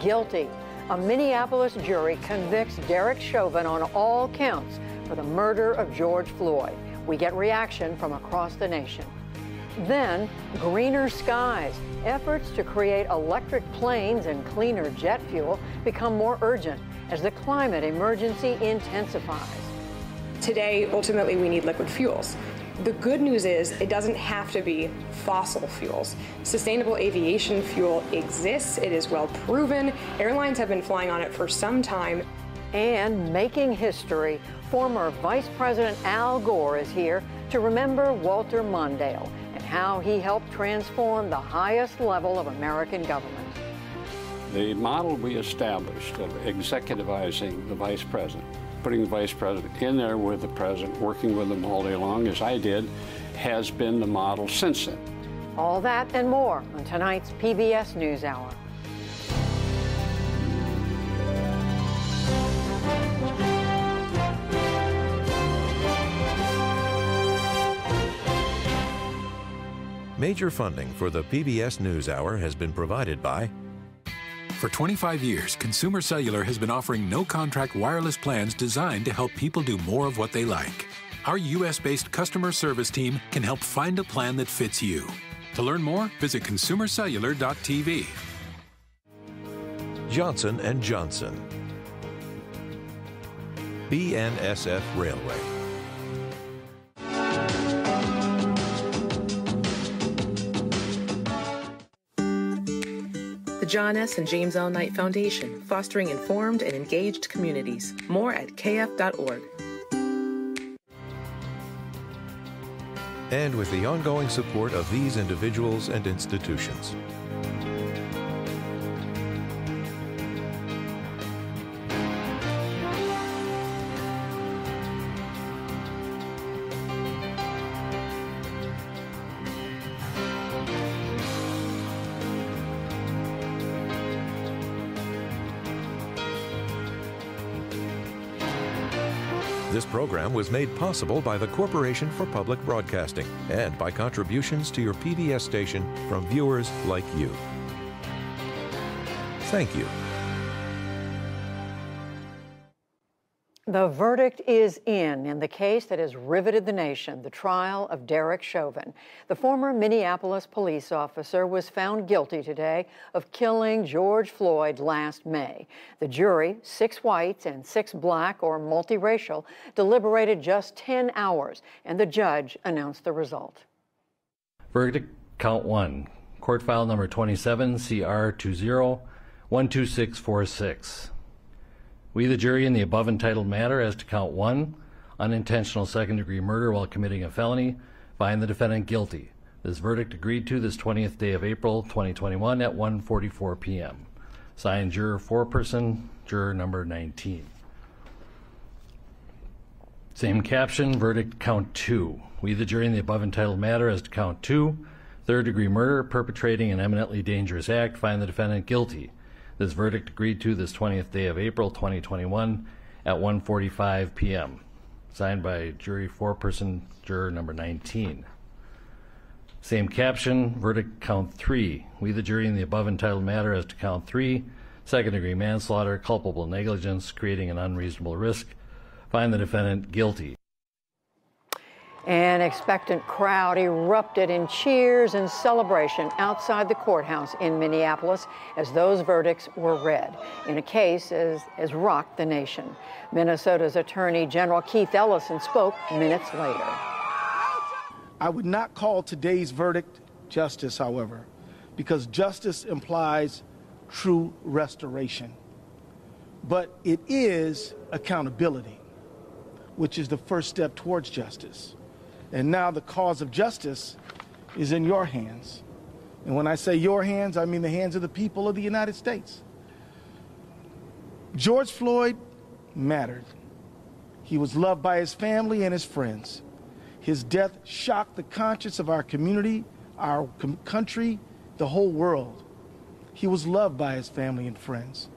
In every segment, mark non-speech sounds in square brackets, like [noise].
guilty. A Minneapolis jury convicts Derek Chauvin on all counts for the murder of George Floyd. We get reaction from across the nation. Then, greener skies. Efforts to create electric planes and cleaner jet fuel become more urgent as the climate emergency intensifies. Today, ultimately, we need liquid fuels. The good news is it doesn't have to be fossil fuels. Sustainable aviation fuel exists, it is well proven. Airlines have been flying on it for some time. And making history, former Vice President Al Gore is here to remember Walter Mondale and how he helped transform the highest level of American government. The model we established of executivizing the vice president, putting the vice president in there with the president, working with them all day long, as I did, has been the model since then. All that and more on tonight's PBS NewsHour. Major funding for the PBS NewsHour has been provided by for 25 years, Consumer Cellular has been offering no contract wireless plans designed to help people do more of what they like. Our US based customer service team can help find a plan that fits you. To learn more, visit consumercellular.tv. Johnson Johnson. BNSF Railway. John S. and James L. Knight Foundation, fostering informed and engaged communities. More at kf.org. And with the ongoing support of these individuals and institutions. Program was made possible by the Corporation for Public Broadcasting and by contributions to your PBS station from viewers like you. Thank you. The verdict is in in the case that has riveted the nation, the trial of Derek Chauvin. The former Minneapolis police officer was found guilty today of killing George Floyd last May. The jury, six whites and six black or multiracial, deliberated just 10 hours, and the judge announced the result. Verdict count one, court file number 27 CR 20 12646. We, the jury, in the above entitled matter as to count one, unintentional second degree murder while committing a felony, find the defendant guilty. This verdict agreed to this 20th day of April 2021 at 1:44 p.m. Signed juror foreperson, juror number 19. Same caption, verdict count two. We, the jury, in the above entitled matter as to count two, third degree murder, perpetrating an eminently dangerous act, find the defendant guilty. This verdict agreed to this 20th day of April 2021 at 1:45 p.m. Signed by jury foreperson juror number 19. Same caption, verdict count 3. We the jury in the above entitled matter as to count 3, second degree manslaughter, culpable negligence, creating an unreasonable risk, find the defendant guilty. An expectant crowd erupted in cheers and celebration outside the courthouse in Minneapolis as those verdicts were read in a case as, as rocked the nation. Minnesota's Attorney General Keith Ellison spoke minutes later. I would not call today's verdict justice, however, because justice implies true restoration. But it is accountability, which is the first step towards justice. And now the cause of justice is in your hands. And when I say your hands, I mean the hands of the people of the United States. George Floyd mattered. He was loved by his family and his friends. His death shocked the conscience of our community, our com- country, the whole world. He was loved by his family and friends.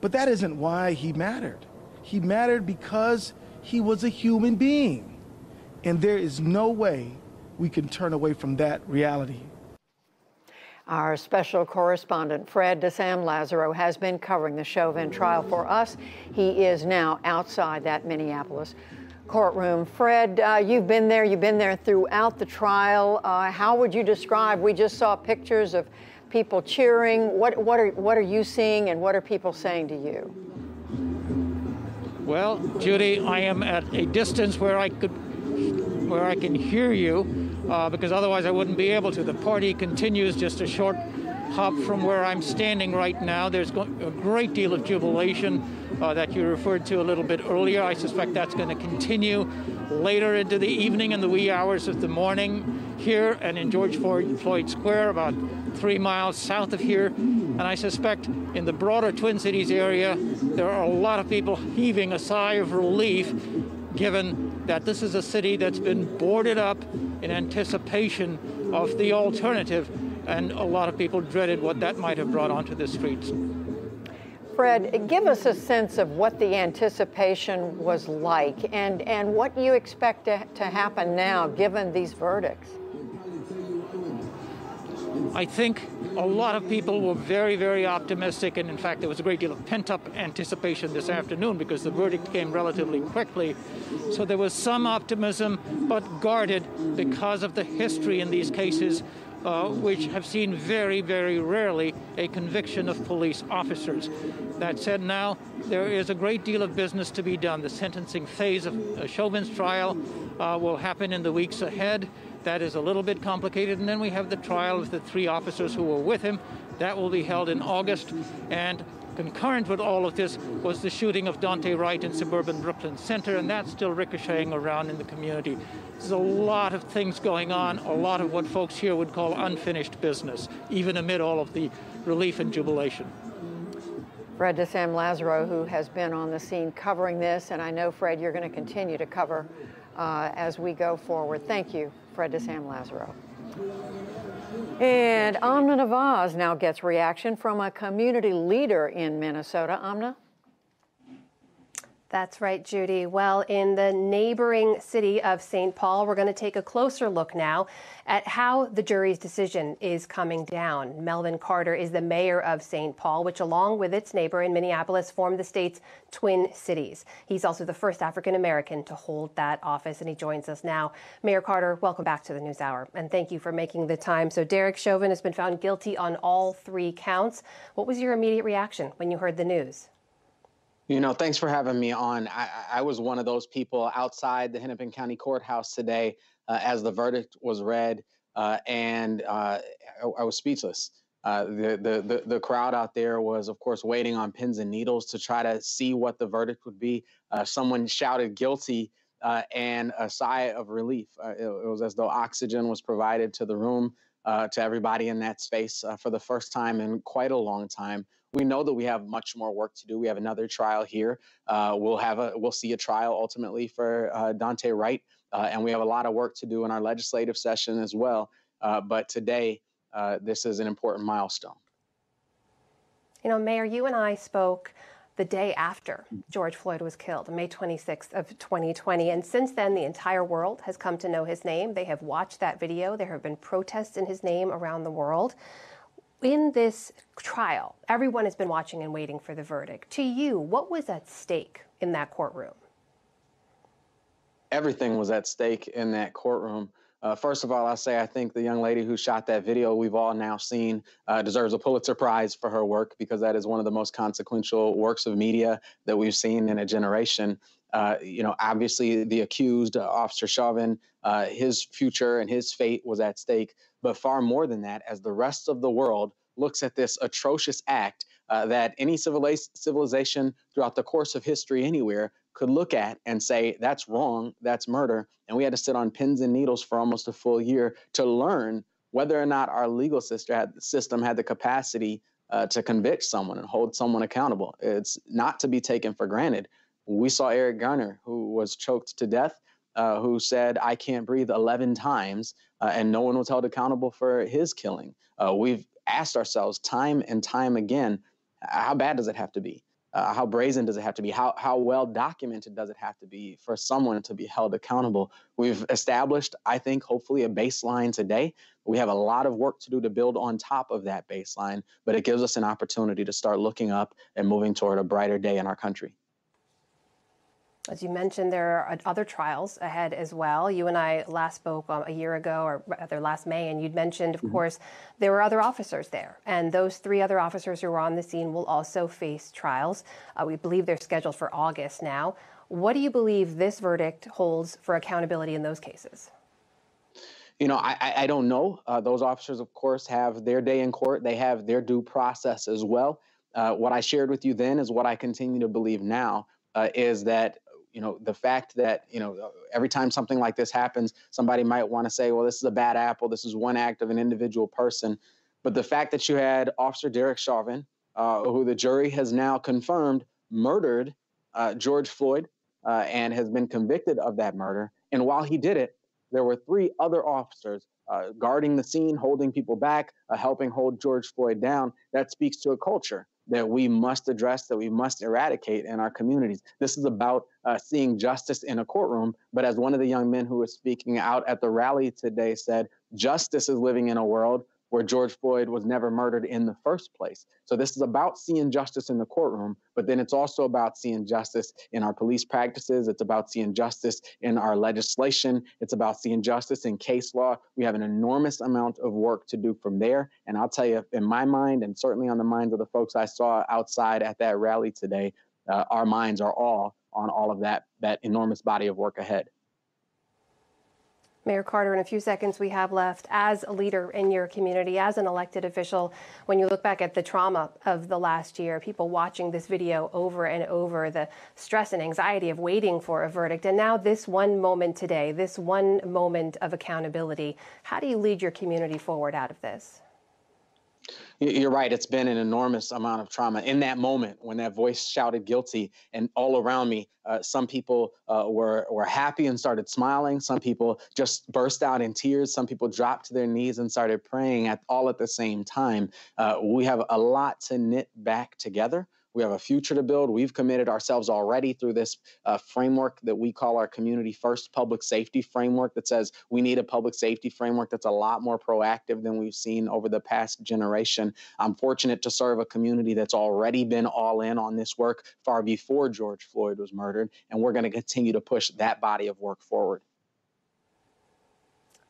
But that isn't why he mattered. He mattered because he was a human being. And there is no way we can turn away from that reality. Our special correspondent, Fred DeSam Lazaro, has been covering the Chauvin trial for us. He is now outside that Minneapolis courtroom. Fred, uh, you've been there, you've been there throughout the trial. Uh, how would you describe? We just saw pictures of people cheering. What, what, are, what are you seeing and what are people saying to you? Well, Judy, I am at a distance where I could where I can hear you uh, because otherwise I wouldn't be able to. The party continues just a short hop from where I'm standing right now. There's a great deal of jubilation uh, that you referred to a little bit earlier. I suspect that's going to continue later into the evening and the wee hours of the morning here and in George Floyd Square, about three miles south of here. And I suspect in the broader Twin Cities area, there are a lot of people heaving a sigh of relief given that this is a city that's been boarded up in anticipation of the alternative, and a lot of people dreaded what that might have brought onto the streets. Fred, give us a sense of what the anticipation was like and, and what you expect to, to happen now given these verdicts. I think a lot of people were very, very optimistic, and in fact, there was a great deal of pent up anticipation this afternoon because the verdict came relatively quickly. So there was some optimism, but guarded because of the history in these cases. Uh, which have seen very, very rarely a conviction of police officers. That said, now there is a great deal of business to be done. The sentencing phase of Chauvin's trial uh, will happen in the weeks ahead. That is a little bit complicated. And then we have the trial of the three officers who were with him. That will be held in August. And concurrent with all of this was the shooting of Daunte Wright in suburban Brooklyn Center, and that's still ricocheting around in the community. There's a lot of things going on, a lot of what folks here would call unfinished business, even amid all of the relief and jubilation. Fred DeSam Lazaro, who has been on the scene covering this, and I know, Fred, you're going to continue to cover uh, as we go forward. Thank you Fred DeSam Lazaro. And Amna Nawaz now gets reaction from a community leader in Minnesota. Amna? That's right, Judy. Well, in the neighboring city of St. Paul, we're going to take a closer look now at how the jury's decision is coming down. Melvin Carter is the mayor of St. Paul, which, along with its neighbor in Minneapolis, formed the state's twin cities. He's also the first African American to hold that office, and he joins us now. Mayor Carter, welcome back to the News Hour, and thank you for making the time. So, Derek Chauvin has been found guilty on all three counts. What was your immediate reaction when you heard the news? You know, thanks for having me on. I, I, was one of those people outside the Hennepin County Courthouse today uh, as the verdict was read, uh, and uh, I, I, was speechless. Uh, the, the, the the crowd out there was, of course, waiting on pins and needles to try to see what the verdict would be. Uh, someone shouted guilty, uh, and a sigh of relief. It, it, was as though oxygen was provided to the room, to everybody in that space for the first time in quite a long time we know that we have much more work to do. We have another trial here. Uh, we'll have a we'll see a trial ultimately for uh, Daunte Wright, uh, and we have a lot of work to do in our legislative session as well. Uh, but today, uh, this is an important milestone. You know, Mayor, you and I spoke the day after George Floyd was killed, May 26th of 2020. And since then, the entire world has come to know his name. They have watched that video. There have been protests in his name around the world in this trial, everyone has been watching and waiting for the verdict. To you, what was at stake in that courtroom? Everything was at stake in that courtroom. Uh, first of all, I'll say I think the young lady who shot that video we've all now seen uh, deserves a Pulitzer Prize for her work because that is one of the most consequential works of media that we've seen in a generation. Uh, you know, obviously the accused, uh, Officer Chauvin, uh, his future and his fate was at stake. But far more than that, as the rest of the world looks at this atrocious act uh, that any civilization throughout the course of history anywhere could look at and say, that's wrong, that's murder. And we had to sit on pins and needles for almost a full year to learn whether or not our legal system had, system had the capacity uh, to convict someone and hold someone accountable. It's not to be taken for granted. We saw Eric Garner, who was choked to death uh, who said, I can't breathe 11 times, uh, and no one was held accountable for his killing. Uh, we've asked ourselves time and time again, how bad does it have to be? Uh, how brazen does it have to be? How, how well documented does it have to be for someone to be held accountable? We've established, I think, hopefully a baseline today. We have a lot of work to do to build on top of that baseline, but it gives us an opportunity to start looking up and moving toward a brighter day in our country. As you mentioned, there are other trials ahead as well. You and I last spoke um, a year ago, or rather last May, and you'd mentioned, of mm-hmm. course, there were other officers there. And those three other officers who were on the scene will also face trials. Uh, we believe they're scheduled for August now. What do you believe this verdict holds for accountability in those cases? You know, I, I don't know. Uh, those officers, of course, have their day in court, they have their due process as well. Uh, what I shared with you then is what I continue to believe now. Uh, is that you know the fact that you know every time something like this happens somebody might want to say well this is a bad apple. This is one act of an individual person. But the fact that you had officer derek chauvin uh, who the jury has now confirmed murdered uh, george floyd uh, and has been convicted of that murder. And while he did it there were three other officers uh, guarding the scene holding people back uh, helping hold george floyd down. That speaks to a culture that we must address, that we must eradicate in our communities. This is about uh, seeing justice in a courtroom. But as one of the young men who was speaking out at the rally today said, justice is living in a world where George Floyd was never murdered in the first place. So this is about seeing justice in the courtroom, but then it's also about seeing justice in our police practices. It's about seeing justice in our legislation. It's about seeing justice in case law. We have an enormous amount of work to do from there. And I'll tell you, in my mind, and certainly on the minds of the folks I saw outside at that rally today, uh, our minds are all on all of that that enormous body of work ahead. Mayor Carter, in a few seconds we have left, as a leader in your community, as an elected official, when you look back at the trauma of the last year, people watching this video over and over, the stress and anxiety of waiting for a verdict, and now this one moment today, this one moment of accountability, how do you lead your community forward out of this? You're right. It's been an enormous amount of trauma. In that moment, when that voice shouted guilty, and all around me, uh, some people uh, were were happy and started smiling. Some people just burst out in tears. Some people dropped to their knees and started praying at all at the same time. Uh, we have a lot to knit back together. We have a future to build. We've committed ourselves already through this uh, framework that we call our community first public safety framework that says we need a public safety framework that's a lot more proactive than we've seen over the past generation. I'm fortunate to serve a community that's already been all in on this work far before George Floyd was murdered, and we're going to continue to push that body of work forward.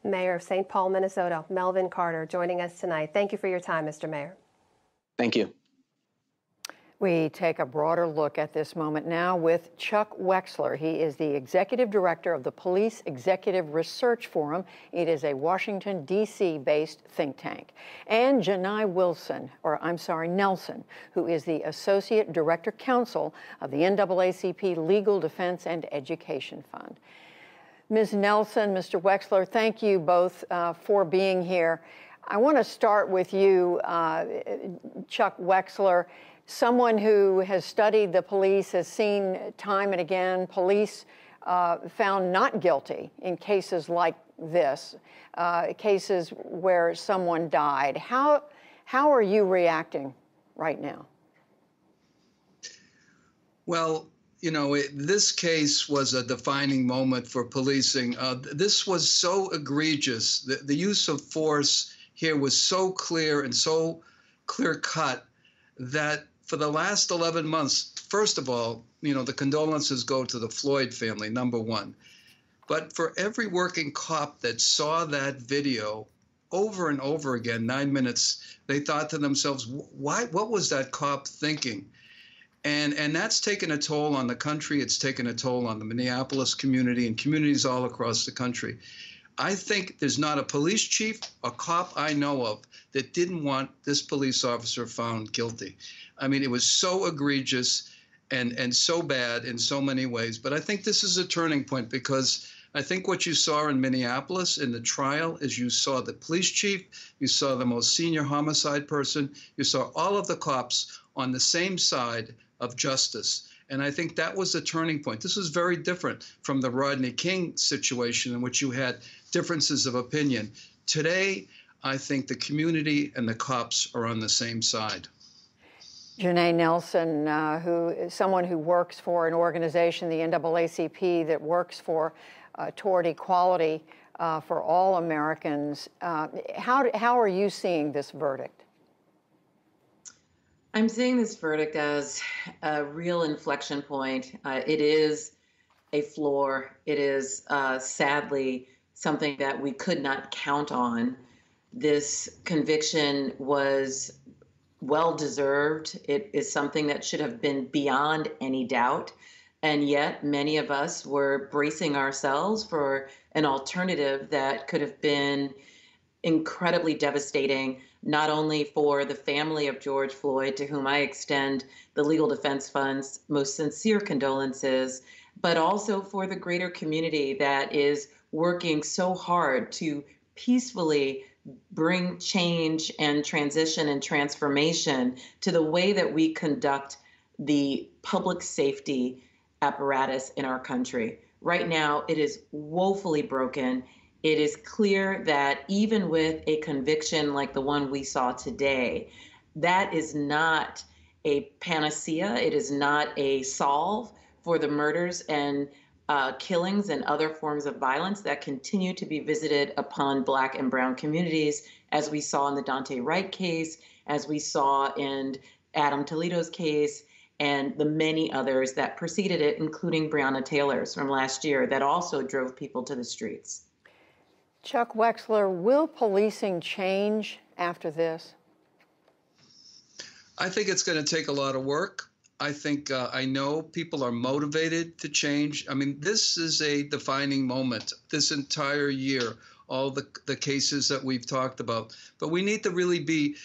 Mayor of St. Paul, Minnesota, Melvin Carter, joining us tonight. Thank you for your time, Mr. Mayor. Thank you. We take a broader look at this moment now with Chuck Wexler. He is the executive director of the Police Executive Research Forum. It is a Washington, D.C. based think tank. And Janai Wilson, or I'm sorry, Nelson, who is the associate director counsel of the NAACP Legal Defense and Education Fund. Ms. Nelson, Mr. Wexler, thank you both uh, for being here. I want to start with you, uh, Chuck Wexler someone who has studied the police has seen time and again police uh, found not guilty in cases like this, uh, cases where someone died. How, how are you reacting right now? Well, you know, it, this case was a defining moment for policing. Uh, this was so egregious. The, the use of force here was so clear and so clear cut that for the last 11 months, first of all, you know, the condolences go to the Floyd family, number one. But for every working cop that saw that video over and over again, nine minutes, they thought to themselves, why, what was that cop thinking? And, and that's taken a toll on the country. It's taken a toll on the Minneapolis community and communities all across the country. I think there's not a police chief, a cop I know of that didn't want this police officer found guilty. I mean, it was so egregious and and so bad in so many ways. But I think this is a turning point because I think what you saw in Minneapolis in the trial is you saw the police chief, you saw the most senior homicide person, you saw all of the cops on the same side of justice. And I think that was the turning point. This was very different from the Rodney King situation in which you had differences of opinion. Today, I think the community and the cops are on the same side. Janai Nelson, uh, who is someone who works for an organization, the NAACP, that works for uh, toward equality uh, for all Americans. Uh, how, how are you seeing this verdict? I'm seeing this verdict as a real inflection point. Uh, it is a floor. It is uh, sadly something that we could not count on. This conviction was well deserved. It is something that should have been beyond any doubt. And yet, many of us were bracing ourselves for an alternative that could have been incredibly devastating, not only for the family of George Floyd, to whom I extend the Legal Defense Fund's most sincere condolences, but also for the greater community that is working so hard to peacefully bring change and transition and transformation to the way that we conduct the public safety apparatus in our country. Right now, it is woefully broken. It is clear that even with a conviction like the one we saw today, that is not a panacea. It is not a solve for the murders and uh, killings and other forms of violence that continue to be visited upon Black and Brown communities, as we saw in the Daunte Wright case, as we saw in Adam Toledo's case, and the many others that preceded it, including Breonna Taylor's from last year, that also drove people to the streets. Chuck Wexler, will policing change after this? I think it's going to take a lot of work. I think uh, I know people are motivated to change. I mean, this is a defining moment this entire year, all the, the cases that we've talked about. But we need to really be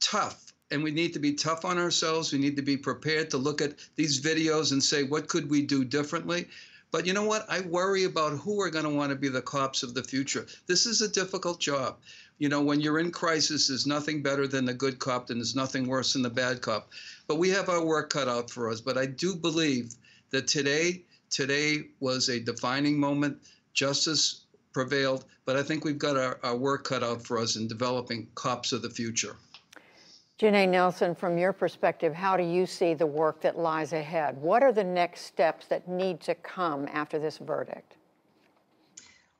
tough and we need to be tough on ourselves. We need to be prepared to look at these videos and say, what could we do differently? But you know what? I worry about who are going to want to be the cops of the future. This is a difficult job you know, when you're in crisis, there's nothing better than the good cop, and there's nothing worse than the bad cop. But we have our work cut out for us. But I do believe that today, today was a defining moment. Justice prevailed, but I think we've got our, our work cut out for us in developing cops of the future. Janai Nelson, from your perspective, how do you see the work that lies ahead? What are the next steps that need to come after this verdict?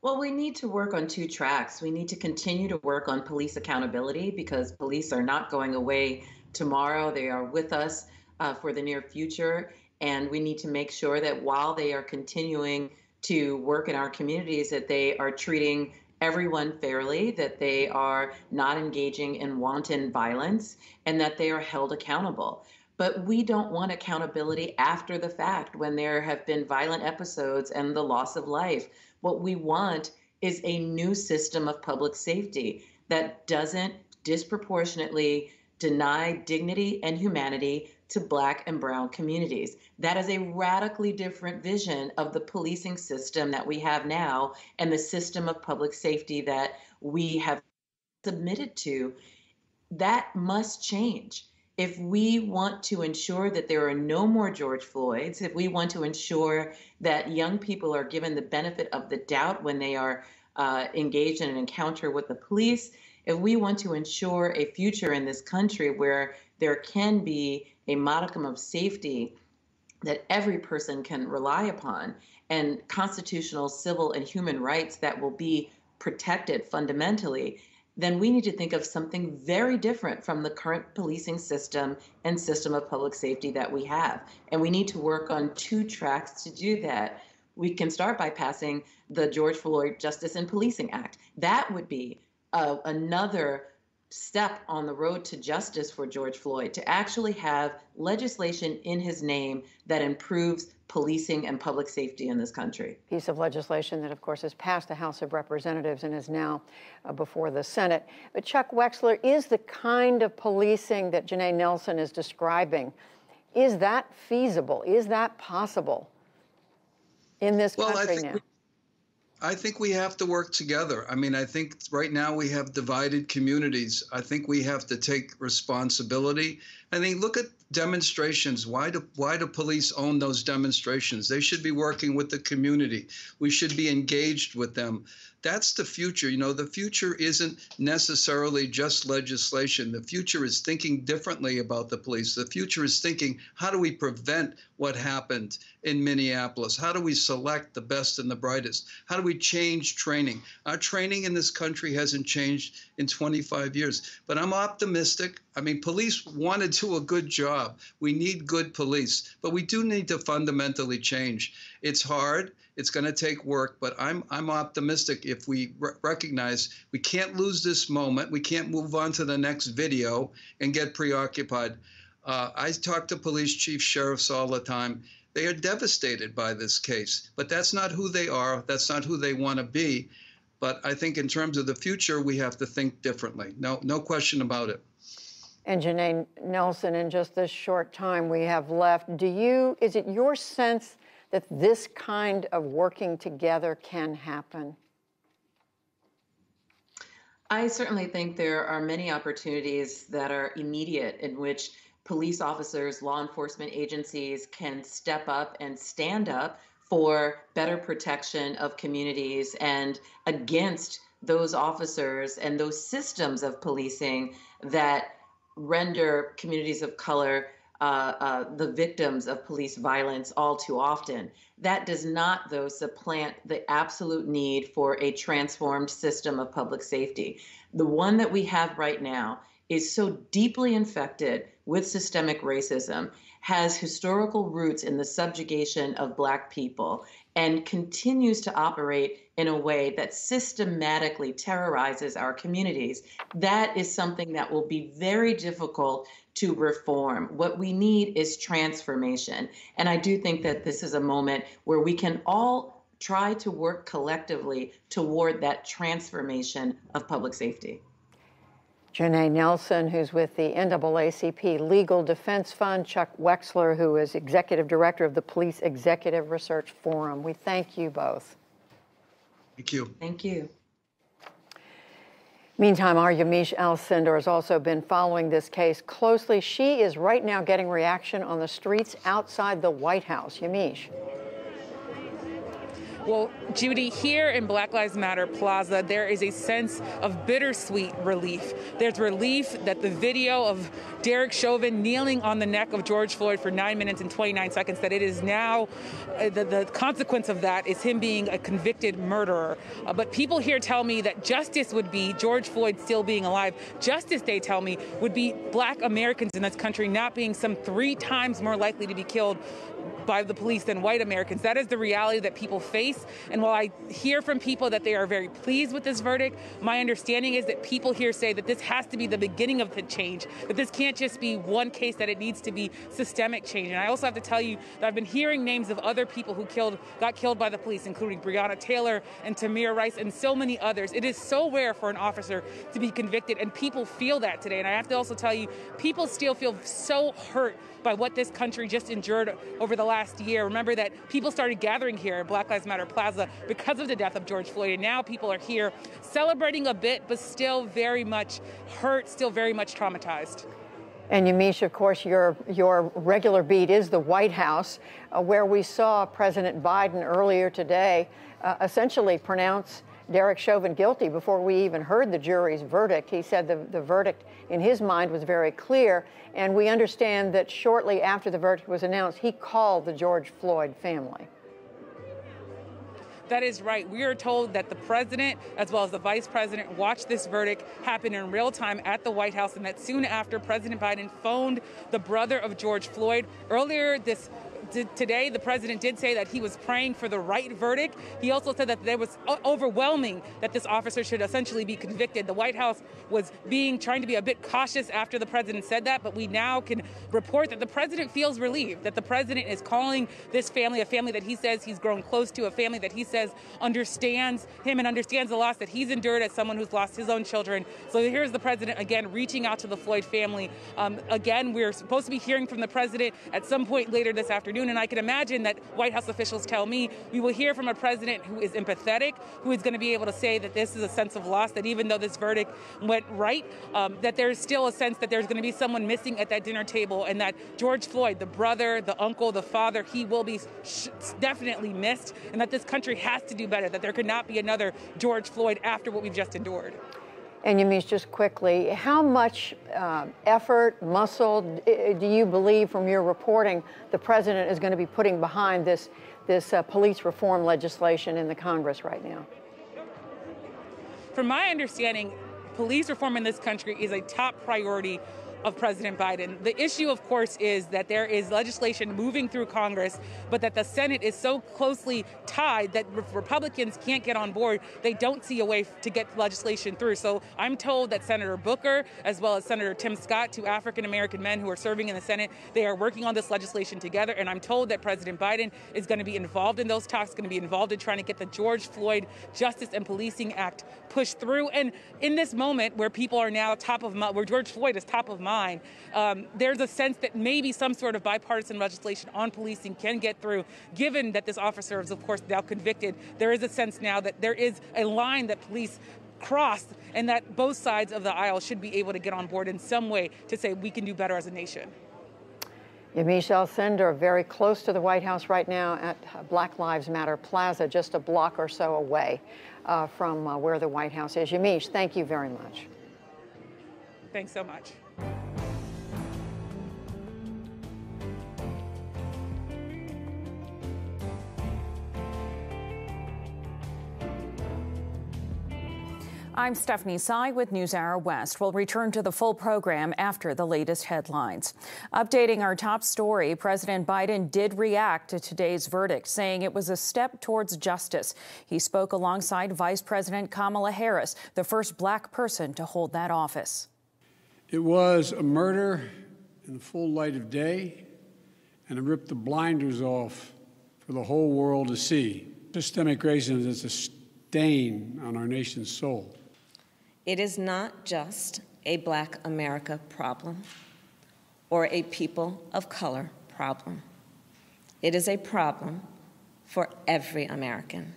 Well, we need to work on two tracks. We need to continue to work on police accountability because police are not going away tomorrow. They are with us uh, for the near future. And we need to make sure that while they are continuing to work in our communities, that they are treating everyone fairly, that they are not engaging in wanton violence, and that they are held accountable. But we don't want accountability after the fact when there have been violent episodes and the loss of life. What we want is a new system of public safety that doesn't disproportionately deny dignity and humanity to Black and Brown communities. That is a radically different vision of the policing system that we have now and the system of public safety that we have submitted to. That must change if we want to ensure that there are no more George Floyds, if we want to ensure that young people are given the benefit of the doubt when they are uh, engaged in an encounter with the police, if we want to ensure a future in this country where there can be a modicum of safety that every person can rely upon and constitutional, civil, and human rights that will be protected fundamentally, then we need to think of something very different from the current policing system and system of public safety that we have. And we need to work on two tracks to do that. We can start by passing the George Floyd Justice and Policing Act. That would be uh, another step on the road to justice for George Floyd to actually have legislation in his name that improves policing and public safety in this country. Piece of legislation that, of course, has passed the House of Representatives and is now uh, before the Senate. But Chuck Wexler, is the kind of policing that Janai Nelson is describing, is that feasible? Is that possible in this well, country now? I think we have to work together. I mean, I think right now we have divided communities. I think we have to take responsibility I mean, look at demonstrations. Why do why do police own those demonstrations? They should be working with the community. We should be engaged with them. That's the future. You know, the future isn't necessarily just legislation. The future is thinking differently about the police. The future is thinking, how do we prevent what happened in Minneapolis? How do we select the best and the brightest? How do we change training? Our training in this country hasn't changed in 25 years. But I'm optimistic. I mean, police want to do a good job. We need good police, but we do need to fundamentally change. It's hard. It's going to take work, but I'm I'm optimistic if we re- recognize we can't lose this moment. We can't move on to the next video and get preoccupied. Uh, I talk to police chiefs, sheriffs all the time. They are devastated by this case, but that's not who they are. That's not who they want to be. But I think in terms of the future, we have to think differently. No, no question about it. And Janai Nelson, in just this short time we have left, do you is it your sense that this kind of working together can happen? I certainly think there are many opportunities that are immediate in which police officers, law enforcement agencies can step up and stand up for better protection of communities and against those officers and those systems of policing that render communities of color uh, uh, the victims of police violence all too often. That does not, though, supplant the absolute need for a transformed system of public safety. The one that we have right now is so deeply infected with systemic racism, has historical roots in the subjugation of Black people, and continues to operate in a way that systematically terrorizes our communities. That is something that will be very difficult to reform. What we need is transformation. And I do think that this is a moment where we can all try to work collectively toward that transformation of public safety. Janai Nelson, who's with the NAACP Legal Defense Fund, Chuck Wexler, who is Executive Director of the Police Executive Research Forum. We thank you both. Thank you. Thank you. Meantime, our Yamiche Alcindor has also been following this case closely. She is right now getting reaction on the streets outside the White House. Yamiche. Well, Judy, here in Black Lives Matter Plaza, there is a sense of bittersweet relief. There's relief that the video of Derek Chauvin kneeling on the neck of George Floyd for 9 minutes and 29 seconds, that it is now, uh, the, the, consequence of that is him being a convicted murderer. Uh, but people here tell me that justice would be George Floyd still being alive. Justice, they tell me, would be black Americans in this country not being some three times more likely to be killed by the police than white Americans. That is the reality that people face. And while I hear from people that they are very pleased with this verdict, my understanding is that people here say that this has to be the beginning of the change, that this can't just be one case, that it needs to be systemic change. And I also have to tell you that I've been hearing names of other people who killed, got killed by the police, including Breonna Taylor and Tamir Rice and so many others. It is so rare for an officer to be convicted, and people feel that today. And I have to also tell you, people still feel so hurt by what this country just endured over the last year. Remember that people started gathering here at Black Lives Matter Plaza because of the death of George Floyd, and now people are here celebrating a bit, but still very much hurt, still very much traumatized. And Yamiche, of course, your, your regular beat is the White House, uh, where we saw President Biden earlier today uh, essentially pronounce Derek Chauvin guilty before we even heard the jury's verdict. He said the, the verdict in his mind was very clear. And we understand that shortly after the verdict was announced, he called the George Floyd family. That is right. We are told that the president, as well as the vice president, watched this verdict happen in real time at the White House, and that soon after, President Biden phoned the brother of George Floyd. Earlier this today, the president did say that he was praying for the right verdict. He also said that there was overwhelming that this officer should essentially be convicted. The White House was being trying to be a bit cautious after the president said that, but we now can report that the president feels relieved that the president is calling this family a family that he says he's grown close to, a family that he says understands him and understands the loss that he's endured as someone who's lost his own children. So here's the president again reaching out to the Floyd family. Um, again, we're supposed to be hearing from the president at some point later this afternoon afternoon. And I can imagine that White House officials tell me we will hear from a president who is empathetic, who is going to be able to say that this is a sense of loss, that even though this verdict went right, um, that there's still a sense that there's going to be someone missing at that dinner table and that George Floyd, the brother, the uncle, the father, he will be sh- definitely missed and that this country has to do better, that there could not be another George Floyd after what we've just endured. And Yamiche just quickly, how much uh, effort, muscle do you believe from your reporting the president is going to be putting behind this, this uh, police reform legislation in the Congress right now? From my understanding, police reform in this country is a top priority of President Biden. The issue, of course, is that there is legislation moving through Congress, but that the Senate is so closely tied that Republicans can't get on board. They don't see a way to get legislation through. So I'm told that Senator Booker, as well as Senator Tim Scott, two African American men who are serving in the Senate, they are working on this legislation together. And I'm told that President Biden is going to be involved in those talks, going to be involved in trying to get the George Floyd Justice and Policing Act pushed through. And in this moment where people are now top of mind, where George Floyd is top of mind, mind, um, there's a sense that maybe some sort of bipartisan legislation on policing can get through, given that this officer is, of course, now convicted. There is a sense now that there is a line that police cross and that both sides of the aisle should be able to get on board in some way to say we can do better as a nation. Yamiche Alcindor, very close to the White House right now at Black Lives Matter Plaza, just a block or so away uh, from uh, where the White House is. Yamiche, thank you very much. Thanks so much. I'm Stephanie Sy with NewsHour West. We'll return to the full program after the latest headlines. Updating our top story, President Biden did react to today's verdict, saying it was a step towards justice. He spoke alongside Vice President Kamala Harris, the first black person to hold that office. It was a murder in the full light of day, and it ripped the blinders off for the whole world to see. Systemic racism is a stain on our nation's soul. It is not just a Black America problem or a people of color problem. It is a problem for every American.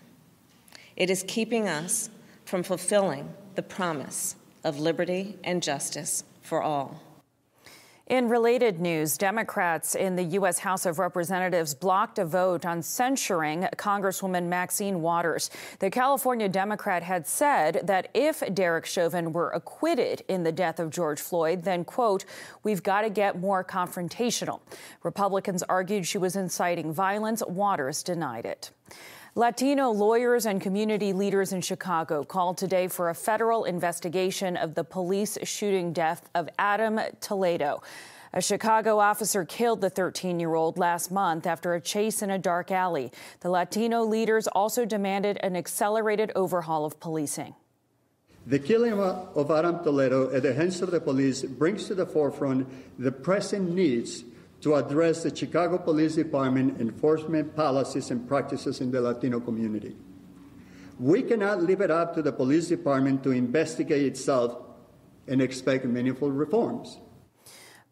It is keeping us from fulfilling the promise of liberty and justice for all. In related news, Democrats in the U.S. House of Representatives blocked a vote on censuring Congresswoman Maxine Waters. The California Democrat had said that if Derek Chauvin were acquitted in the death of George Floyd, then, quote, we've got to get more confrontational. Republicans argued she was inciting violence. Waters denied it. Latino lawyers and community leaders in Chicago called today for a federal investigation of the police shooting death of Adam Toledo. A Chicago officer killed the 13 year old last month after a chase in a dark alley. The Latino leaders also demanded an accelerated overhaul of policing. The killing of Adam Toledo at the hands of the police brings to the forefront the pressing needs to address the Chicago Police Department enforcement policies and practices in the Latino community. We cannot leave it up to the police department to investigate itself and expect meaningful reforms.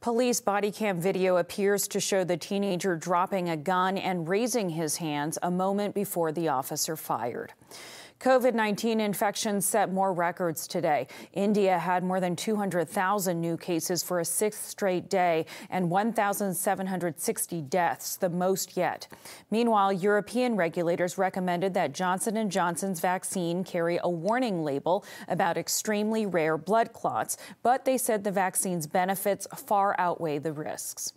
Police body cam video appears to show the teenager dropping a gun and raising his hands a moment before the officer fired. COVID 19 infections set more records today. India had more than 200,000 new cases for a sixth straight day and 1,760 deaths, the most yet. Meanwhile, European regulators recommended that Johnson & Johnson's vaccine carry a warning label about extremely rare blood clots, but they said the vaccine's benefits far outweigh the risks.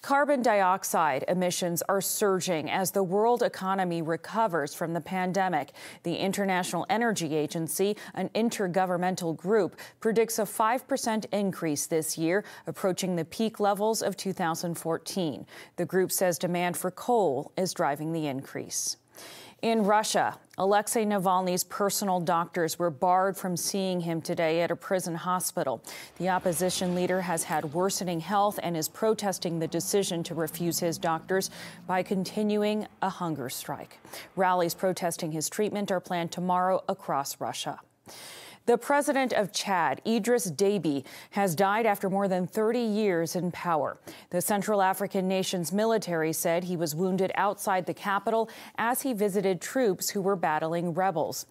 Carbon dioxide emissions are surging as the world economy recovers from the pandemic. The International Energy Agency, an intergovernmental group, predicts a 5% increase this year, approaching the peak levels of 2014. The group says demand for coal is driving the increase. In Russia, Alexei Navalny's personal doctors were barred from seeing him today at a prison hospital. The opposition leader has had worsening health and is protesting the decision to refuse his doctors by continuing a hunger strike. Rallies protesting his treatment are planned tomorrow across Russia. The president of Chad, Idris Deby, has died after more than 30 years in power. The Central African nation's military said he was wounded outside the capital as he visited troops who were battling rebels.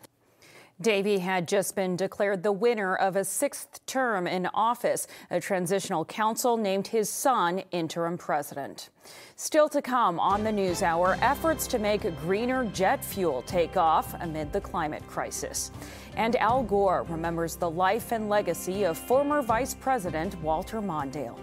Deby had just been declared the winner of a sixth term in office. A transitional council named his son interim president. Still to come on the News Hour, efforts to make greener jet fuel take off amid the climate crisis. And Al Gore remembers the life and legacy of former Vice President Walter Mondale.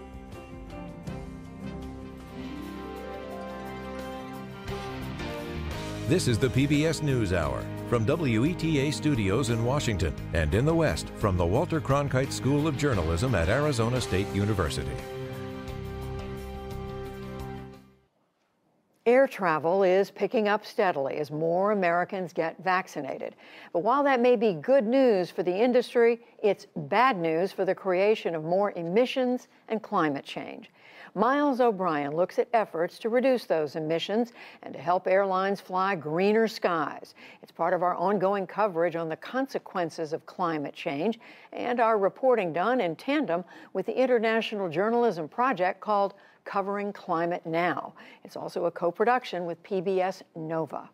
This is the PBS NewsHour from WETA Studios in Washington and in the West from the Walter Cronkite School of Journalism at Arizona State University. Air travel is picking up steadily as more Americans get vaccinated. But while that may be good news for the industry, it's bad news for the creation of more emissions and climate change. Miles O'Brien looks at efforts to reduce those emissions and to help airlines fly greener skies. It's part of our ongoing coverage on the consequences of climate change and our reporting done in tandem with the International Journalism Project called covering climate now. It's also a co production with PBS Nova.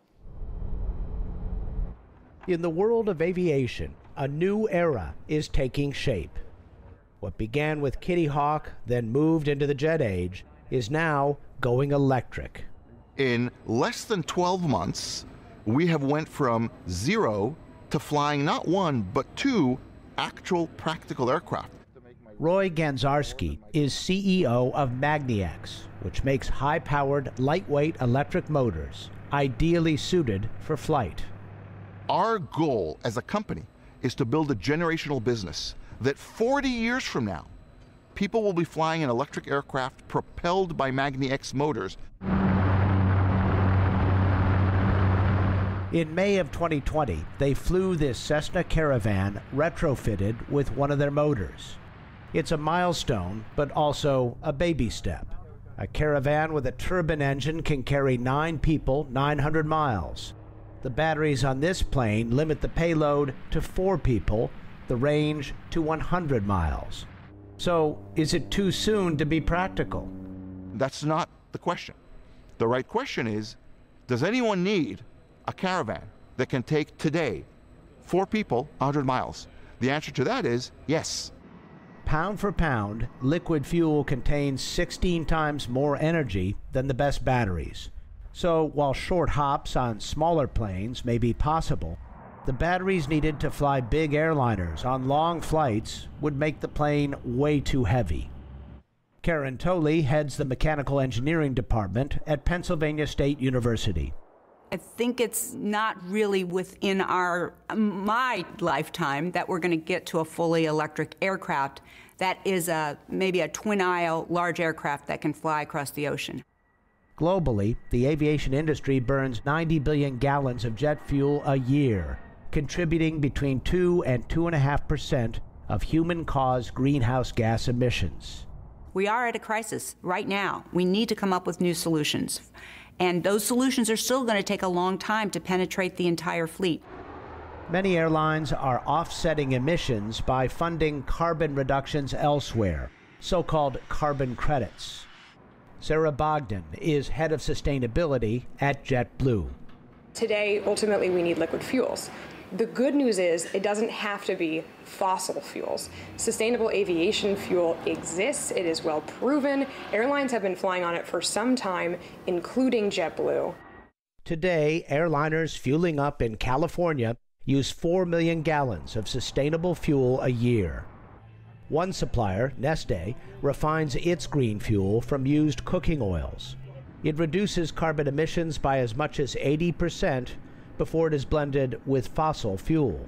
In the world of aviation, a new era is taking shape. What began with Kitty Hawk, then moved into the jet age, is now going electric. In less than 12 months, we have went from zero to flying not one, but two actual practical aircraft. Roei Ganzarski is CEO of magniX, which makes high powered, lightweight electric motors ideally suited for flight. Our goal as a company is to build a generational business that 40 years from now, people will be flying an electric aircraft propelled by magniX motors. In May of 2020, they flew this Cessna Caravan retrofitted with one of their motors. It's a milestone, but also a baby step. A Caravan with a turbine engine can carry nine people 900 miles. The batteries on this plane limit the payload to four people, the range to 100 miles. So, is it too soon to be practical? That's not the question. The right question is Does anyone need a caravan that can take today four people 100 miles? The answer to that is yes. Pound for pound, liquid fuel contains 16 times more energy than the best batteries. So, while short hops on smaller planes may be possible, the batteries needed to fly big airliners on long flights would make the plane way too heavy. Karen Thole heads the mechanical engineering department at Pennsylvania State University. I think it's not really within our my lifetime that we're going to get to a fully electric aircraft that is a maybe a twin aisle large aircraft that can fly across the ocean. Globally, the aviation industry burns 90 billion gallons of jet fuel a year, contributing between 2 and 2.5 percent of human caused greenhouse gas emissions. We are at a crisis right now. We need to come up with new solutions. And those solutions are still going to take a long time to penetrate the entire fleet. Many airlines are offsetting emissions by funding carbon reductions elsewhere, so called carbon credits. Sarah Bogdan is head of sustainability at JetBlue. Today, ultimately, we need liquid fuels. The good news is it doesn't have to be fossil fuels. Sustainable aviation fuel exists, it is well proven. Airlines have been flying on it for some time, including JetBlue. Today, airliners fueling up in California use 4 million gallons of sustainable fuel a year. One supplier, Neste, refines its green fuel from used cooking oils. It reduces carbon emissions by as much as 80% before it is blended with fossil fuel.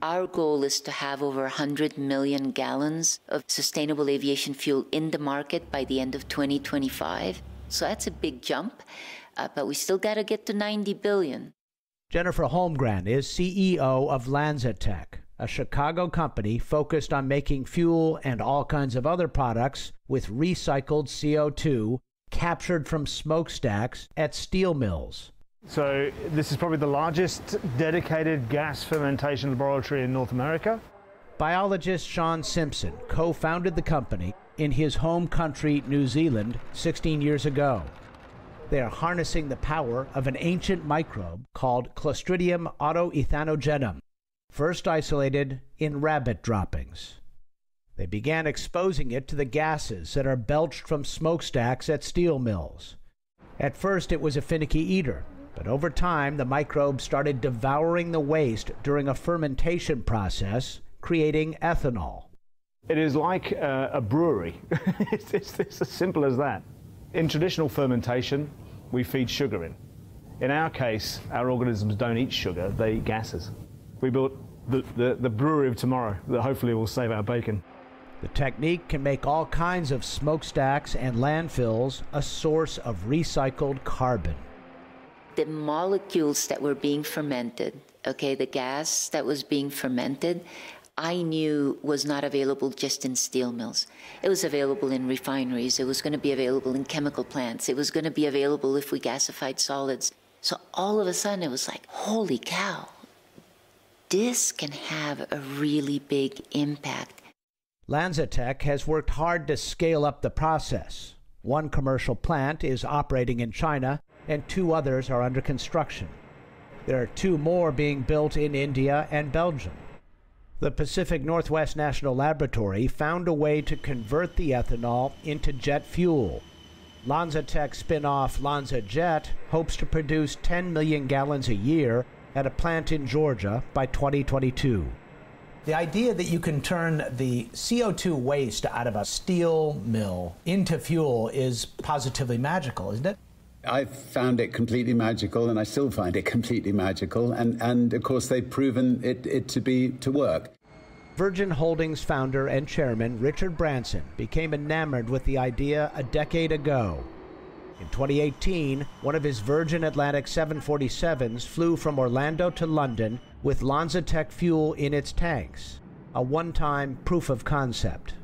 Our goal is to have over 100 million gallons of sustainable aviation fuel in the market by the end of 2025. So that's a big jump, uh, but we still got to get to 90 billion. Jennifer Holmgren is CEO of LanzaTech, a Chicago company focused on making fuel and all kinds of other products with recycled CO2 captured from smokestacks at steel mills. So, this is probably the largest dedicated gas fermentation laboratory in North America. Biologist Sean Simpson co founded the company in his home country, New Zealand, 16 years ago. They are harnessing the power of an ancient microbe called Clostridium autoethanogenum, first isolated in rabbit droppings. They began exposing it to the gases that are belched from smokestacks at steel mills. At first, it was a finicky eater, but over time, the microbes started devouring the waste during a fermentation process, creating ethanol. It is like uh, a brewery. [laughs] it's, it's, it's as simple as that. In traditional fermentation, we feed sugar in. In our case, our organisms don't eat sugar, they eat gases. We built the, the, the brewery of tomorrow that hopefully will save our bacon. The technique can make all kinds of smokestacks and landfills a source of recycled carbon. The molecules that were being fermented, okay, the gas that was being fermented, I knew was not available just in steel mills. It was available in refineries. It was going to be available in chemical plants. It was going to be available if we gasified solids. So all of a sudden it was like, holy cow, this can have a really big impact. LanzaTech has worked hard to scale up the process. One commercial plant is operating in China, and two others are under construction. There are two more being built in India and Belgium. The Pacific Northwest National Laboratory found a way to convert the ethanol into jet fuel. LanzaTech spin off LanzaJet hopes to produce 10 million gallons a year at a plant in Georgia by 2022. The idea that you can turn the CO2 waste out of a steel mill into fuel is positively magical, isn't it? I found it completely magical, and I still find it [laughs] completely magical. And, and of course, they've proven it, it to be to work. Virgin Holdings founder and chairman Richard Branson became enamored with the idea a decade ago. In 2018, one of his Virgin Atlantic 747s flew from Orlando to London with LanzaTech fuel in its tanks, a one time proof of concept.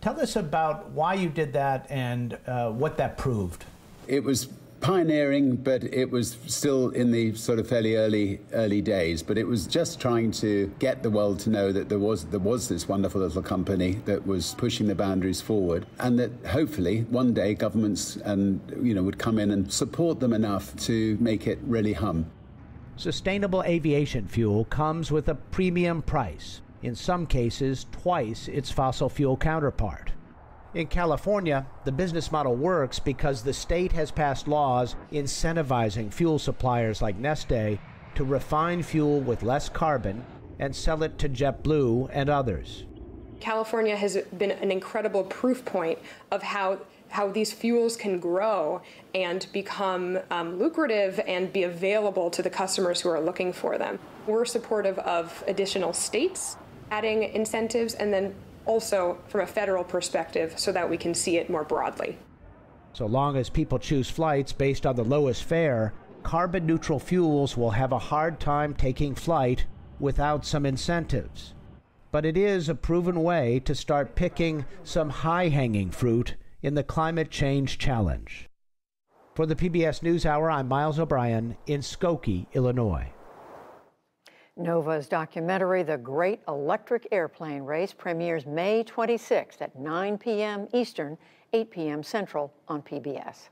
Tell us about why you did that and uh, what that proved. It was pioneering, but it was still in the sort of fairly early early days. But it was just trying to get the world to know that there was there was this wonderful little company that was pushing the boundaries forward, and that hopefully one day governments and you know would come in and support them enough to make it really hum. Sustainable aviation fuel comes with a premium price, in some cases, twice its fossil fuel counterpart. In California, the business model works because the state has passed laws incentivizing fuel suppliers like Neste to refine fuel with less carbon and sell it to JetBlue and others. California has been an incredible proof point of how how these fuels can grow and become um, lucrative and be available to the customers who are looking for them. We're supportive of additional states adding incentives and then also from a federal perspective so that we can see it more broadly. So long as people choose flights based on the lowest fare, carbon neutral fuels will have a hard time taking flight without some incentives. But it is a proven way to start picking some high hanging fruit in the climate change challenge. For the PBS NewsHour, I'm Miles O'Brien in Skokie, Illinois. Nova's documentary, The Great Electric Airplane Race, premieres May 26th at 9 p.m. Eastern, 8 p.m. Central on PBS.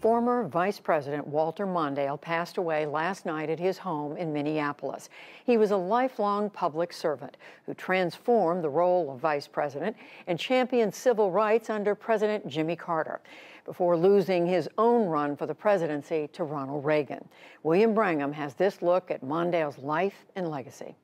Former Vice President Walter Mondale passed away last night at his home in Minneapolis. He was a lifelong public servant who transformed the role of vice president and championed civil rights under President Jimmy Carter before losing his own run for the presidency to Ronald Reagan. William Brangham has this look at Mondale's life and legacy.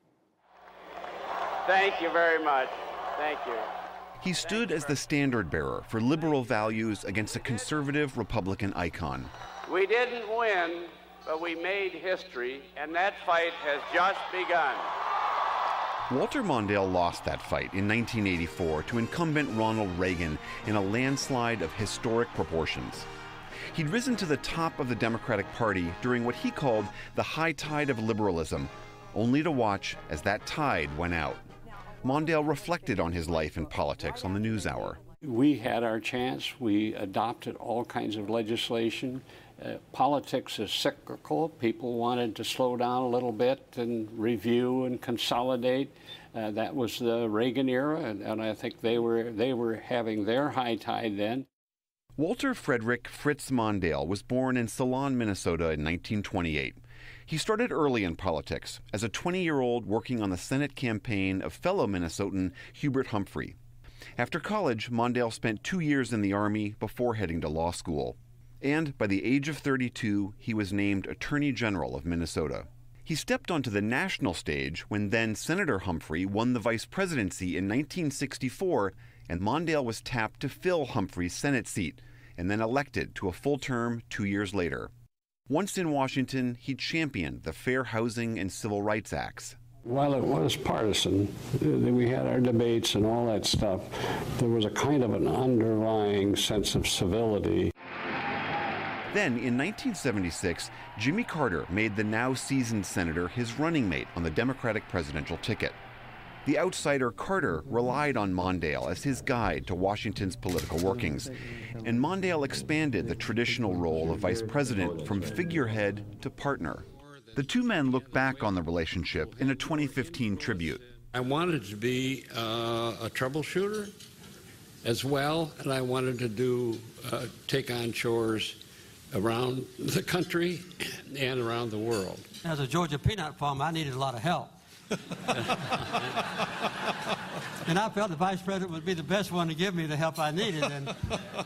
Thank you very much. Thank you. He stood as the standard bearer for liberal values against a conservative Republican icon. We didn't win, but we made history, and that fight has just begun. Walter Mondale lost that fight in 1984 to incumbent Ronald Reagan in a landslide of historic proportions. He'd risen to the top of the Democratic Party during what he called the high tide of liberalism, only to watch as that tide went out. Mondale reflected on his life in politics on the NewsHour. We had our chance. We adopted all kinds of legislation. Uh, politics is cyclical. People wanted to slow down a little bit and review and consolidate. Uh, that was the Reagan era, and, and I think they were they were having their high tide then. Walter Frederick Fritz Mondale was born in Ceylon, Minnesota in 1928. He started early in politics as a 20 year old working on the Senate campaign of fellow Minnesotan Hubert Humphrey. After college, Mondale spent two years in the Army before heading to law school. And by the age of 32, he was named Attorney General of Minnesota. He stepped onto the national stage when then Senator Humphrey won the vice presidency in 1964, and Mondale was tapped to fill Humphrey's Senate seat and then elected to a full term two years later. Once in Washington, he championed the Fair Housing and Civil Rights Acts. While it was partisan, we had our debates and all that stuff, there was a kind of an underlying sense of civility. Then, in 1976, Jimmy Carter made the now seasoned senator his running mate on the Democratic presidential ticket. The outsider Carter relied on Mondale as his guide to Washington's political workings, and Mondale expanded the traditional role of vice president from figurehead to partner. The two men look back on the relationship in a 2015 tribute. I wanted to be uh, a troubleshooter as well, and I wanted to do uh, take on chores around the country and around the world. As a Georgia peanut farmer, I needed a lot of help. [laughs] and I felt the vice president would be the best one to give me the help I needed, and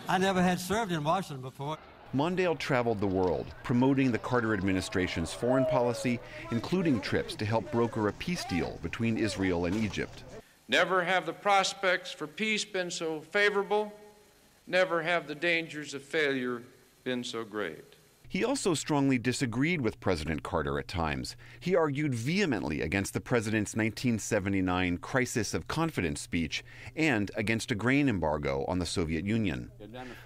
I never had served in Washington before. Mondale traveled the world, promoting the Carter administration's foreign policy, including trips to help broker a peace deal between Israel and Egypt. Never have the prospects for peace been so favorable. Never have the dangers of failure been so great. He also strongly disagreed with President Carter at times. He argued vehemently against the president's 1979 crisis of confidence speech and against a grain embargo on the Soviet Union.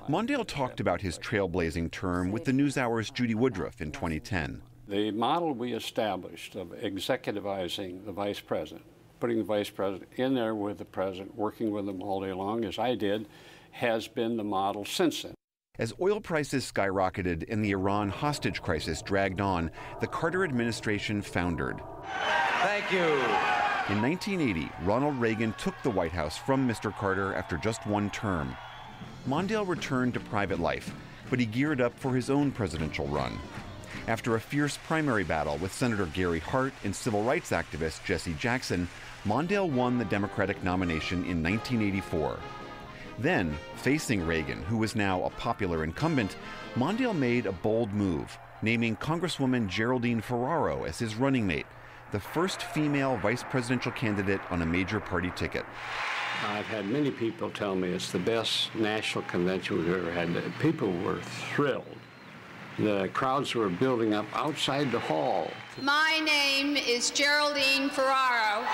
Mondale talked about his trailblazing term with the NewsHour's Judy Woodruff in 2010. The model we established of executivizing the vice president, putting the vice president in there with the president, working with him all day long, as I did, has been the model since then. As oil prices skyrocketed and the Iran hostage crisis dragged on, the Carter administration foundered. Thank you. In 1980, Ronald Reagan took the White House from Mr. Carter after just one term. Mondale returned to private life, but he geared up for his own presidential run. After a fierce primary battle with Senator Gary Hart and civil rights activist Jesse Jackson, Mondale won the Democratic nomination in 1984. Then, facing Reagan, who was now a popular incumbent, Mondale made a bold move, naming Congresswoman Geraldine Ferraro as his running mate, the first female vice presidential candidate on a major party ticket. I've had many people tell me it's the best national convention we've ever had. People were thrilled. The crowds were building up outside the hall. My name is Geraldine Ferraro.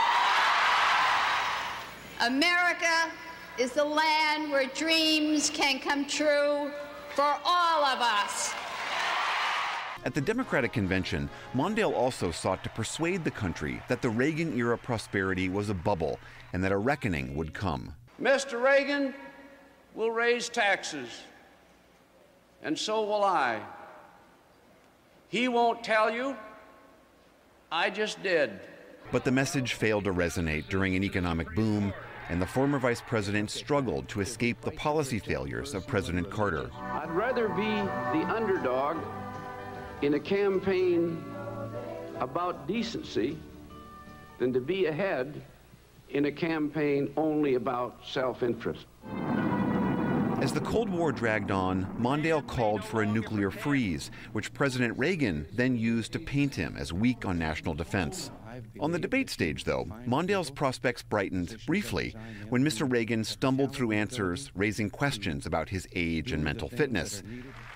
America is the land where dreams can come true for all of us. At the Democratic convention, Mondale also sought to persuade the country that the Reagan era prosperity was a bubble and that a reckoning would come. Mr. Reagan will raise taxes, and so will I. He won't tell you. I just did. But the message failed to resonate during an economic boom and the former vice president struggled to escape the policy failures of President Carter. I'd rather be the underdog in a campaign about decency than to be ahead in a campaign only about self interest. As the Cold War dragged on, Mondale called for a nuclear freeze, which President Reagan then used to paint him as weak on national defense. On the debate stage, though, Mondale's prospects brightened briefly when Mr. Reagan stumbled through answers, raising questions about his age and mental fitness.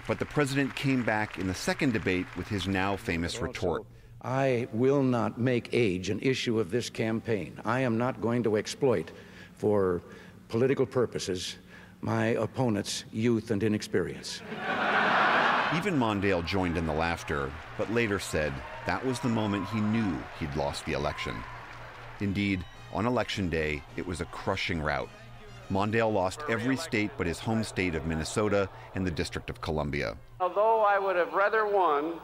But the president came back in the second debate with his now famous retort. I will not make age an issue of this campaign. I am not going to exploit for political purposes my opponent's youth and inexperience. Even Mondale joined in the laughter, but later said that was the moment he knew he'd lost the election. Indeed, on election day, it was a crushing rout. Mondale lost every state but his home state of Minnesota and the District of Columbia. Although I would have rather won,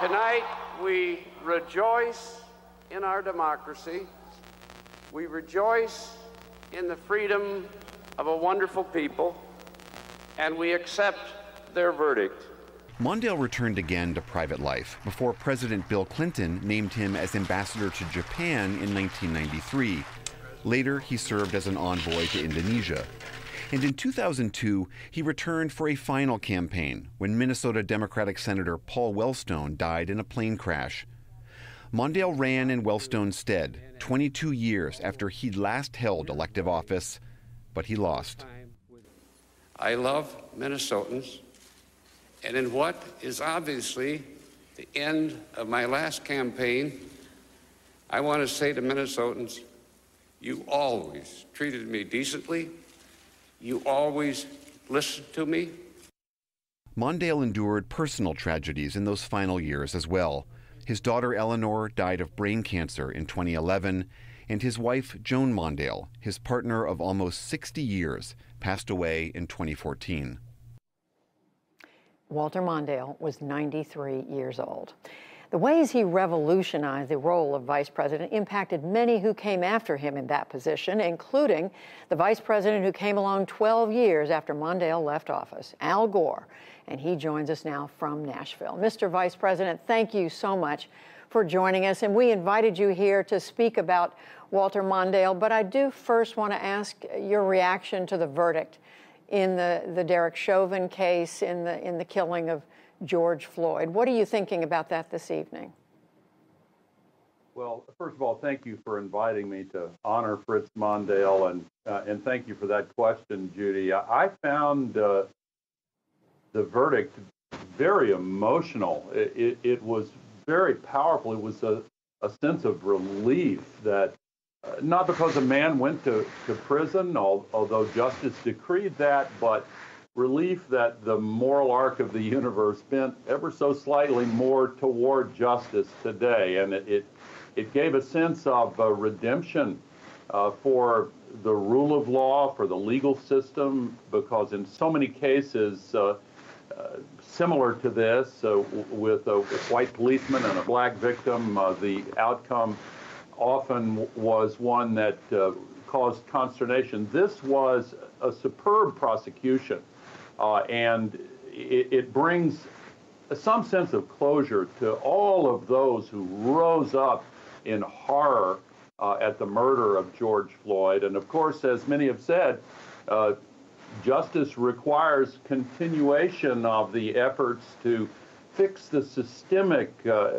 tonight we rejoice in our democracy. We rejoice in the freedom of a wonderful people, and we accept their verdict. Mondale returned again to private life before President Bill Clinton named him as ambassador to Japan in 1993. Later, he served as an envoy to Indonesia. And in 2002, he returned for a final campaign when Minnesota Democratic Senator Paul Wellstone died in a plane crash. Mondale ran in Wellstone's stead 22 years after he'd last held elective office, but he lost. I love Minnesotans. And in what is obviously the end of my last campaign, I want to say to Minnesotans, you always treated me decently. You always listened to me. Mondale endured personal tragedies in those final years as well. His daughter Eleanor died of brain cancer in 2011, and his wife Joan Mondale, his partner of almost 60 years, passed away in 2014. Walter Mondale was 93 years old. The ways he revolutionized the role of vice president impacted many who came after him in that position, including the vice president who came along 12 years after Mondale left office, Al Gore. And he joins us now from Nashville. Mr. Vice President, thank you so much for joining us. And we invited you here to speak about Walter Mondale, but I do first want to ask your reaction to the verdict in the, the Derek Chauvin case, in the, in the killing of George Floyd. What are you thinking about that this evening? Well, first of all, thank you for inviting me to honor Fritz Mondale, and uh, and thank you for that question, Judy. I found uh, the verdict very emotional. It, it, it, was very powerful. It was a, a sense of relief that not because a man went to, to prison, although justice decreed that, but relief that the moral arc of the universe bent ever so slightly more toward justice today. And it, it, it gave a sense of uh, redemption uh, for the rule of law, for the legal system, because in so many cases, uh, uh similar to this, uh, with a white policeman and a black victim, uh, the outcome often was one that caused consternation. This was a superb prosecution uh, and it, it, brings some sense of closure to all of those who rose up in horror uh, at the murder of George Floyd. And of course, as many have said, uh, justice requires continuation of the efforts to fix the systemic uh,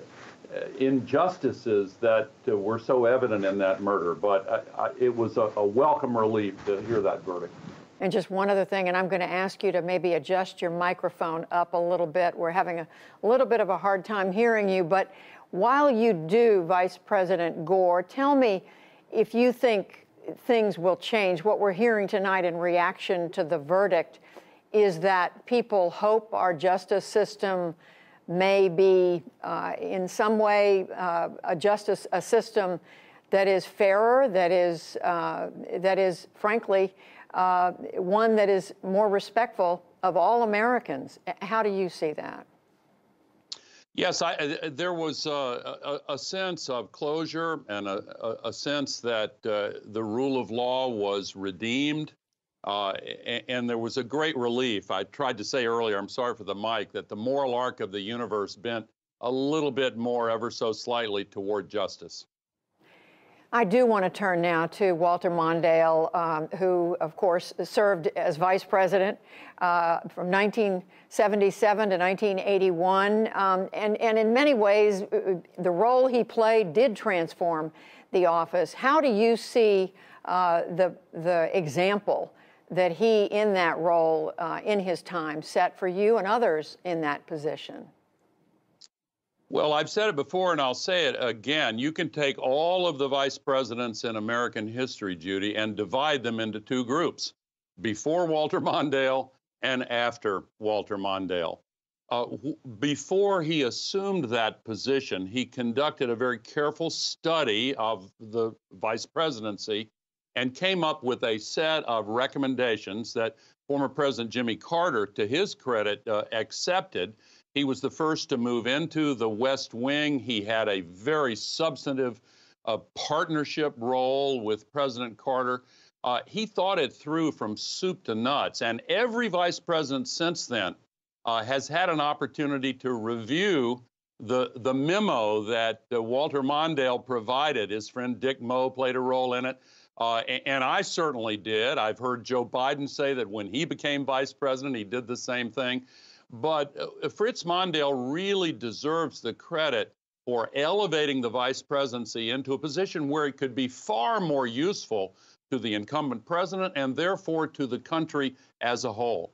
injustices that uh, were so evident in that murder. But I, I, it was a, a welcome relief to hear that verdict. And just one other thing, and I'm going to ask you to maybe adjust your microphone up a little bit. We're having a little bit of a hard time hearing you, but while you do, Vice President Gore, tell me if you think things will change. What we're hearing tonight in reaction to the verdict is that people hope our justice system may be, uh, in some way, uh, a justice a system that is fairer, that is, uh, that is, frankly, uh, one that is more respectful of all Americans. How do you see that? Yes, I, uh, there was uh, a, a, sense of closure and a, a sense that the rule of law was redeemed. Uh, and, and, there was a great relief. I tried to say earlier, I'm sorry for the mic, that the moral arc of the universe bent a little bit more, ever so slightly, toward justice. I do want to turn now to Walter Mondale, um, who, of course, served as vice president uh, from 1977 to 1981. Um, and, and in many ways, uh, the role he played did transform the office. How do you see uh, the, the example that he, in that role, uh, in his time, set for you and others in that position? Well, I've said it before and I'll say it again. You can take all of the vice presidents in American history, Judy, and divide them into two groups before Walter [laughs] Mondale and after Walter Mondale. uh, before he assumed that position, he conducted a very careful study of the vice presidency and came up with a set of recommendations that former President Jimmy Carter, to his credit, uh, accepted. He was the first to move into the West Wing. He had a very substantive uh, partnership role with President Carter. Uh, he thought it through from soup to nuts. And every vice president since then uh, has had an opportunity to review the, the memo that uh, Walter Mondale provided. His friend Dick Moe played a role in it. Uh, and, I certainly did. I've heard Joe Biden say that when he became vice president, he did the same thing. But uh, Fritz Mondale really deserves the credit for elevating the vice presidency into a position where it could be far more useful to the incumbent president and therefore to the country as a whole.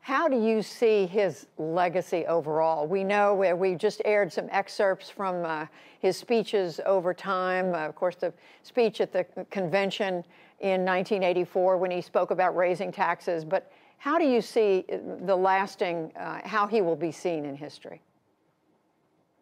How do you see his legacy overall? We know we just aired some excerpts from uh, his speeches over time. Uh, of course, the speech at the convention in 1984 when he spoke about raising taxes. But how do you see the lasting, uh, how he will be seen in history?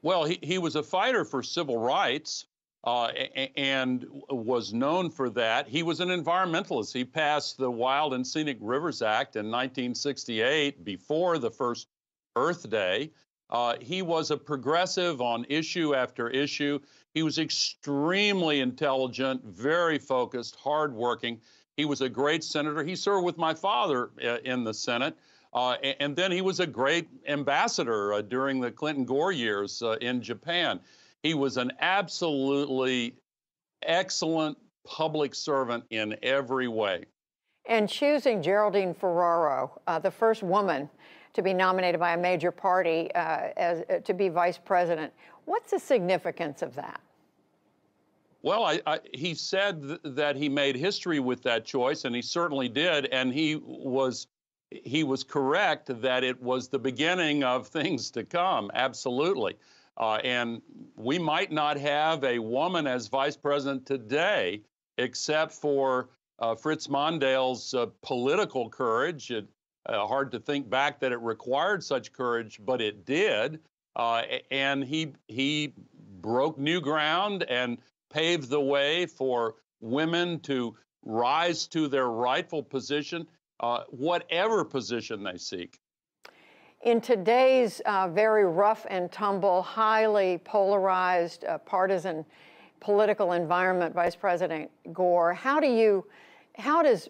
Well, he, he was a fighter for civil rights uh, and was known for that. He was an environmentalist. He passed the Wild and Scenic Rivers Act in 1968 before the first Earth Day. Uh, he was a progressive on issue after issue. He was extremely intelligent, very focused, hardworking. He was a great senator. He served with my father uh, in the Senate. Uh, and then he was a great ambassador uh, during the Clinton Gore years uh, in Japan. He was an absolutely excellent public servant in every way. And choosing Geraldine Ferraro, uh, the first woman to be nominated by a major party uh, as, uh, to be vice president, what's the significance of that? Well, I, I, he said th- that he made history with that choice, and he certainly did. And he was he was correct that it was the beginning of things to come. Absolutely. Uh, and we might not have a woman as vice president today, except for uh, Fritz Mondale's uh, political courage. It, uh, hard to think back that it required such courage, but it did. Uh, and he he broke new ground and paved the way for women to rise to their rightful position, uh, whatever position they seek. In today's uh, very rough and tumble, highly polarized, uh, partisan political environment, Vice President Gore, how do you, how does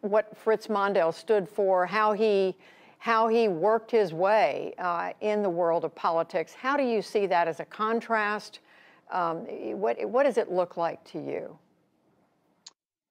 what Fritz Mondale stood for, how he, how he worked his way uh, in the world of politics, how do you see that as a contrast? Um, what, what does it look like to you?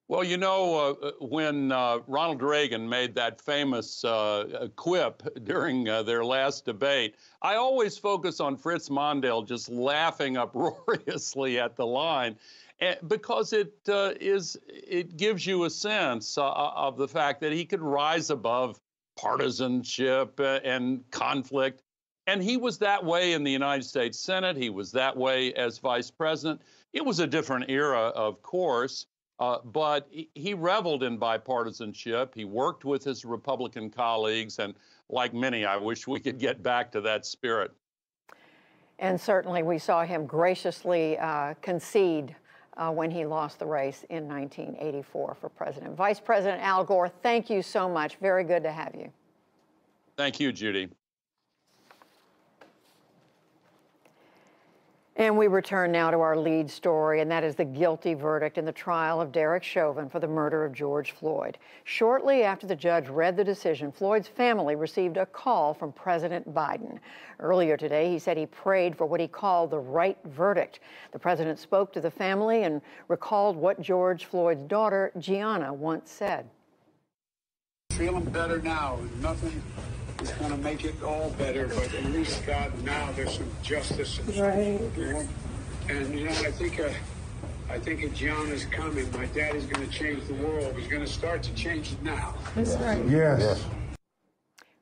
Well, you know, uh, uh, when uh, Ronald Reagan made that famous uh, quip [laughs] during uh, their last debate, I always focus on Fritz Mondale just laughing [laughs] uproariously at the line. Eh, because it uh, is, it gives you a sense of the fact that he could rise above partisanship and conflict. And he was that way in the United States Senate. He was that way as vice president. It was a different era, of course. Uh, but he, reveled in bipartisanship. He worked with his Republican colleagues, and like many, I wish we could get back to that spirit. And certainly, we saw him graciously uh, concede uh, when he lost the race in 1984 for president. Vice President Al Gore, thank you so much. Very good to have you. Thank you, Judy. And we return now to our lead story, and that is the guilty verdict in the trial of Derek Chauvin for the murder of George Floyd. Shortly after the judge read the decision, Floyd's family received a call from President Biden. Earlier today, he said he prayed for what he called the right verdict. The president spoke to the family and recalled what George Floyd's daughter, Gianna, once said. Feeling better now. Nothing is going to make it all better, but at least God, now there's some justice. Right. And you know, I think uh, I think a John is coming. My dad is going to change the world. He's going to start to change it now. That's right. Yes. yes.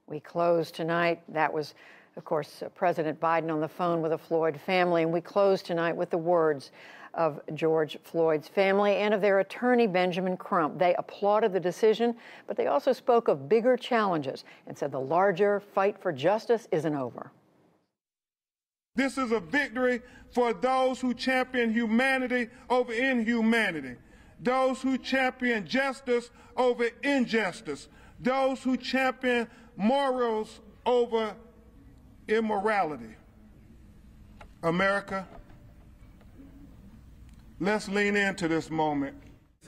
We close tonight. That was Of course, uh, President Biden on the phone with the Floyd family, and we close tonight with the words of George Floyd's family and of their attorney, Benjamin Crump. They applauded the decision, but they also spoke of bigger challenges and said the larger fight for justice isn't over. This is a victory for those who champion humanity over inhumanity, those who champion justice over injustice, those who champion morals over immorality. America, let's lean into this moment.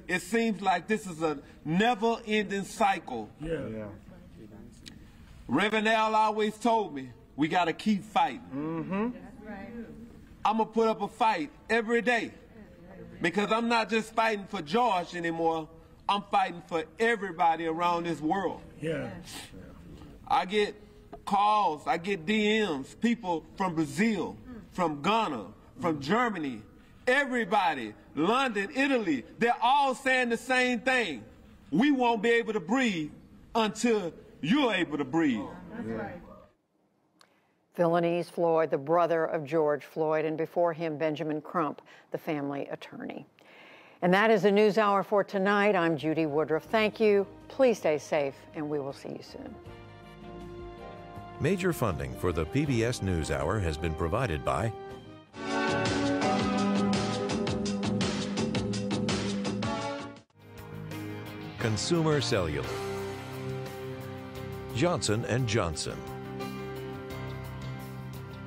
It seems like this is a never ending cycle. Yeah. yeah. Reverend Al always told me we got to keep fighting. Mm-hmm. Right. I'm going to put up a fight every day because I'm not just fighting for George anymore. I'm fighting for everybody around this world. Yeah. I get calls, I get DMs, people from Brazil, from Ghana, from Germany, everybody, London, Italy, they're all saying the same thing. We won't be able to breathe until you're able to breathe. Oh, that's right. Philonise Floyd, the brother of George Floyd, and before him, Benjamin Crump, the family attorney. And that is the News Hour for tonight. I'm Judy Woodruff. Thank you. Please stay safe, and we will see you soon. Major funding for the PBS NewsHour has been provided by Consumer Cellular, Johnson & Johnson,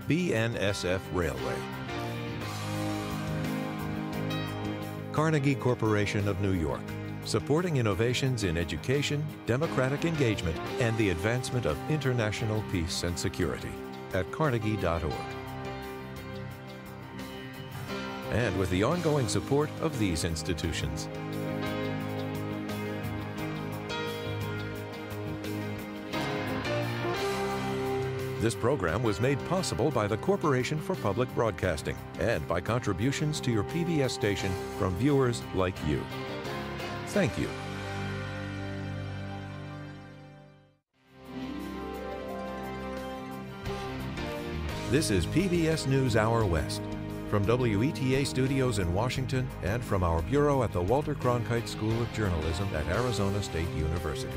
BNSF Railway, Carnegie Corporation of New York, supporting innovations in education, democratic engagement, and the advancement of international peace and security at carnegie.org. And with the ongoing support of these institutions. This program was made possible by the Corporation for Public Broadcasting and by contributions to your PBS station from viewers like you. Thank you. This is PBS NewsHour West. From WETA studios in Washington and from our bureau at the Walter Cronkite School of Journalism at Arizona State University.